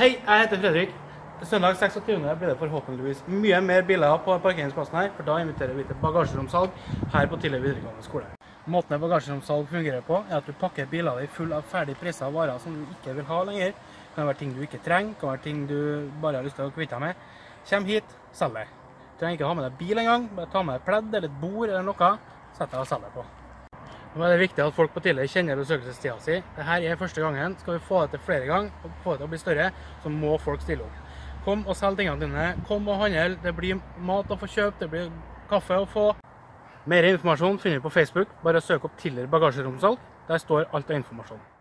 Hei, jeg heter Fredrik. Søndag 26. blir det forhåpentligvis mye mer biler på parkeringsplassen her, for da inviterer vi til bagasjeromsalg her på Tille videregående skole. Måten bagasjeromsalg fungerer på, er at du pakker biler dine full av ferdig pressa varer som du ikke vil ha lenger. Det kan være ting du ikke trenger, kan være ting du bare har lyst til å kvitte deg med. Kjem hit, selg det. Du trenger ikke ha med deg bil engang, bare ta med deg pledd eller et bord eller noe, sett deg og selg det på. Nå er det viktig at folk på Tiller kjenner besøkelsestida si. Dette er første gangen. Skal vi få det til flere ganger og få det til å bli større, så må folk stille opp. Kom og selg tingene dine. Kom og handle. Det blir mat å få kjøpt, det blir kaffe å få. Mer informasjon finner du på Facebook. Bare søk opp Tiller bagasjeromsalg. Der står alt av informasjon.